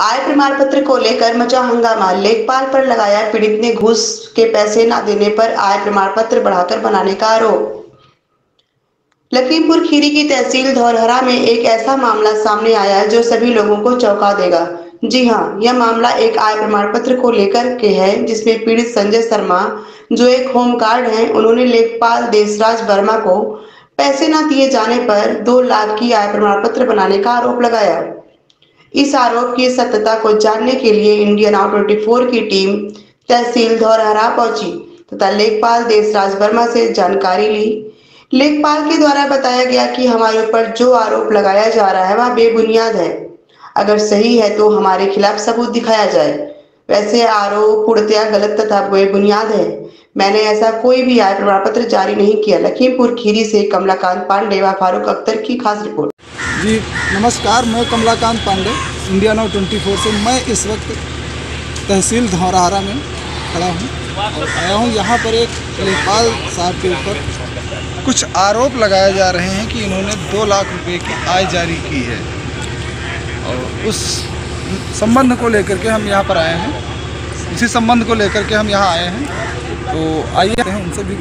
आय प्रमाण पत्र को लेकर मचा हंगामा। लेखपाल पर लगाया पीड़ित ने घूस के पैसे न देने पर आय प्रमाण पत्र बढ़ाकर बनाने का आरोप। लखीमपुर खीरी की तहसील धौरहरा में एक ऐसा मामला सामने आया जो सभी लोगों को चौंका देगा। जी हाँ यह मामला एक आय प्रमाण पत्र को लेकर के है, जिसमें पीड़ित संजय शर्मा, जो एक होम गार्ड हैं, उन्होंने लेखपाल देशराज वर्मा को पैसे न दिए जाने पर दो लाख की आय प्रमाण पत्र बनाने का आरोप लगाया। इस आरोप की सत्यता को जानने के लिए इंडियन आउट ट्वेंटी फोर की टीम तहसील धौरहरा पहुँची, तथा लेखपाल देशराज वर्मा से जानकारी ली। लेखपाल के द्वारा बताया गया कि हमारे ऊपर जो आरोप लगाया जा रहा है, वह बेबुनियाद है। अगर सही है तो हमारे खिलाफ सबूत दिखाया जाए। वैसे आरोप पूर्णतया गलत तथा बेबुनियाद है। मैंने ऐसा कोई भी आय प्रमाण पत्र जारी नहीं किया। लखीमपुर खीरी से कमलाकांत पांडे व फारूक अख्तर की खास रिपोर्ट। जी, नमस्कार, मैं Kamlakant Pandey. India now twenty four से मैं इस वक्त तहसील धौरहारा में खड़ा हूँ। और आया हूँ यहाँ पर एक लेखपाल साहब के ऊपर। कुछ आरोप लगाए जा रहे हैं कि इन्होंने दो लाख रुपए की आय जारी की है। और उस संबंध को लेकर के हम यहाँ पर आए हैं। उसी संबंध को लेकर के हम यहाँ आए हैं। तो आइए हैं, उनसे भी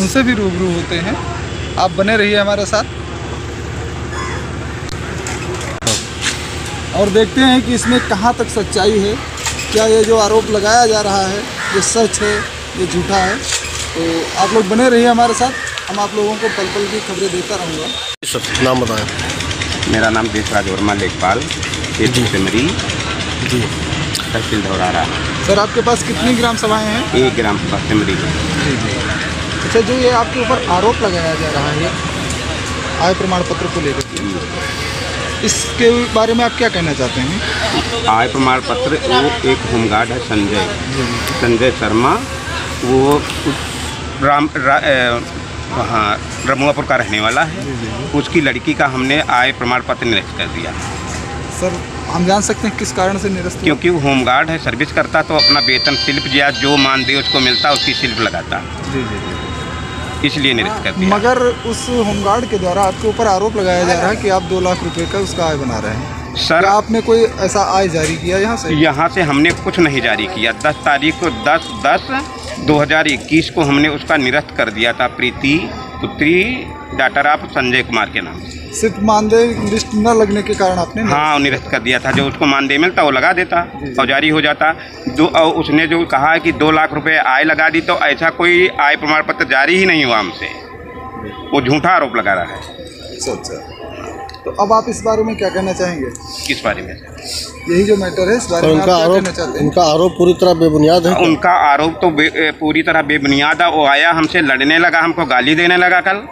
उनसे भी रूबरू होते हैं। आप बने रहिए हमारे साथ। और देखते हैं कि इसमें कहाँ तक सच्चाई है। क्या ये जो आरोप लगाया जा रहा है ये सच है ये झूठा है। तो आप लोग बने रहिए हमारे साथ। हम आप लोगों को पल पल की खबरें देता रहूँगा। नाम बताएँ। मेरा नाम देशराज वर्मा लेखपाल सिमरी जी। तहसील धौरारा। सर आपके पास कितनी ग्राम सभाएँ हैं? एक ग्राम सभा सिमरी। जी जी अच्छा जो ये आपके ऊपर आरोप लगाया जा रहा है आय प्रमाण पत्र को लेकर। के इसके बारे में आप क्या कहना चाहते हैं? आय प्रमाण पत्र वो एक होमगार्ड है संजय। संजय शर्मा वो राम रा, वहाँ रमुआपुर का रहने वाला है। उसकी लड़की का हमने आय प्रमाण पत्र निरस्त कर दिया। सर हम जान सकते हैं किस कारण से निरस्त क्योंकि वो होमगार्ड है सर्विस करता तो अपना वेतन शिल्प या जो मानदेय उसको मिलता उसकी शिल्प लगाता। जी जी। इसलिए निरस्त कर दिया मगर उस होमगार्ड के द्वारा आपके ऊपर आरोप लगाया जा रहा है कि आप दो लाख रुपए का उसका आय बना रहे हैं। सर आपने कोई ऐसा आय जारी किया यहाँ से? यहाँ से हमने कुछ नहीं जारी किया। दस तारीख को दस दस 2021 को हमने उसका निरस्त कर दिया था प्रीति पुत्री डॉक्टर ऑफ़ संजय कुमार के नाम से। सिर्फ़ मानदेय लिस्ट न लगने के कारण आपने हाँ निरस्त कर दिया था। जो उसको मानदेय मिलता वो लगा देता और जारी हो जाता। जो और उसने जो कहा कि दो लाख रुपए आय लगा दी तो ऐसा कोई आय प्रमाण पत्र जारी ही नहीं हुआ हमसे। वो झूठा आरोप लगा रहा है। अच्छा अच्छा। तो अब आप इस बारे में क्या कहना चाहेंगे? किस बारे में? यही जो मैटर है इस बारे में उनका आरोप उनका आरोप पूरी तरह बेबुनियाद है उनका आरोप तो पूरी तरह बेबुनियाद है। वो आया हमसे लड़ने लगा हमको गाली देने लगा कल।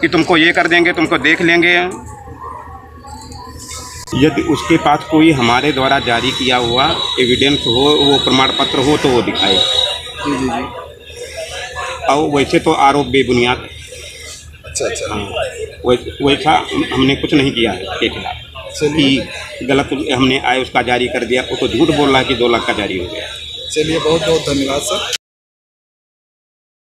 कि तुमको ये कर देंगे तुमको देख लेंगे। यदि उसके पास कोई हमारे द्वारा जारी किया हुआ एविडेंस हो वो प्रमाण पत्र हो तो वो दिखाए। जी जी जी और वैसे तो आरोप बेबुनियाद। अच्छा अच्छा। हाँ, वैसा हमने कुछ नहीं किया है के खिलाफ। कि गलत हमने आय उसका जारी कर दिया वो तो झूठ बोल रहा है कि दो लाख का जारी हो गया। चलिए बहुत बहुत धन्यवाद सर।